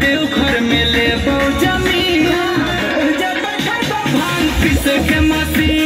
देवघर में ले ज़मीन। जब भाँग पी सके मसीन।